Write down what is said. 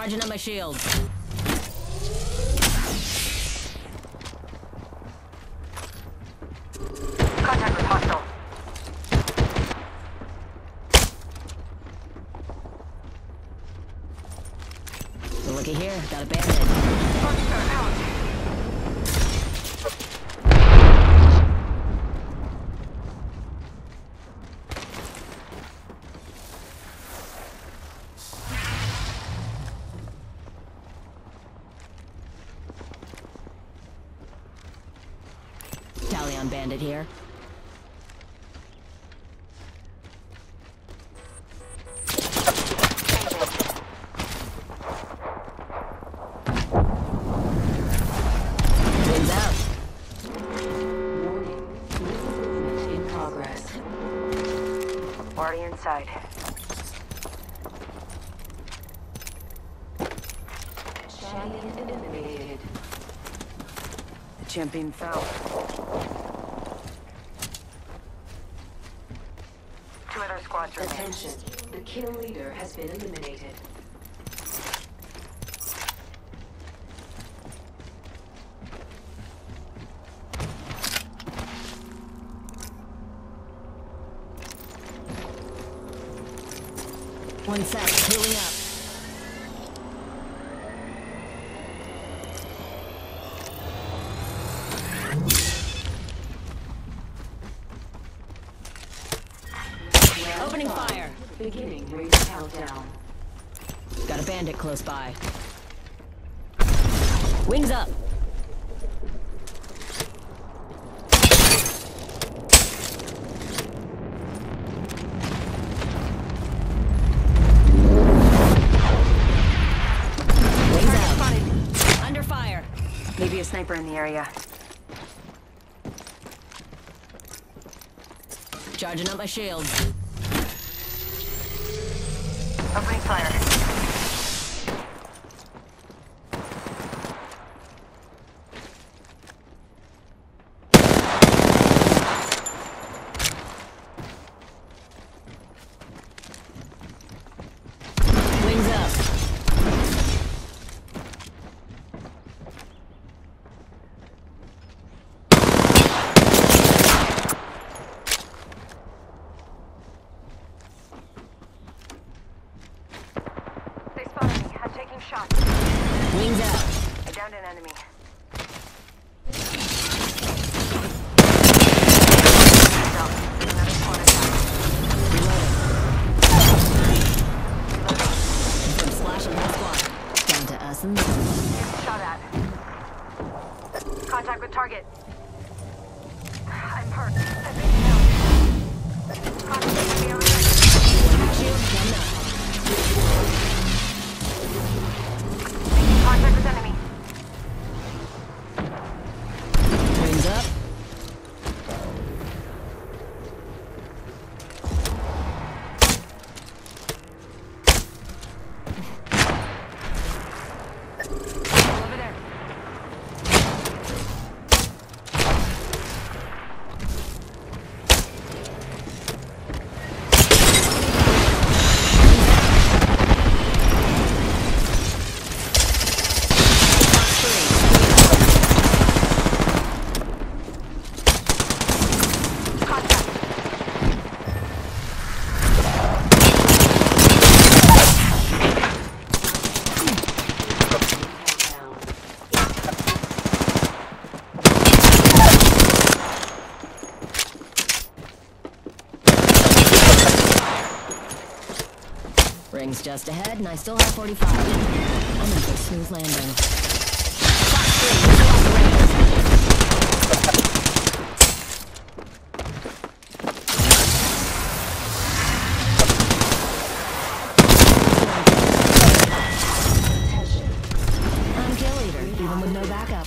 Charging on my shield. Contact with hostile. Looky here, got a bandit. Monster out. Progress. Already inside. Champion eliminated. The champion fell. Two other squads remain. Attention. The kill leader has been eliminated. One sec, healing up. Beginning ring countdown. Got a bandit close by. Wings up. Wings out. Under fire. Maybe a sniper in the area. Charging up my shield. Opening fire. Wings up. They spotted me. I'm taking shots. Wings out. I downed an enemy. Down. Another squad attack. From slash and one squad. Down to us and them. Getting shot at. Contact with target. I'm hurt. Rings just ahead, and I still have 45. I'm in for a smooth landing. I'm kill leader, even with no backup.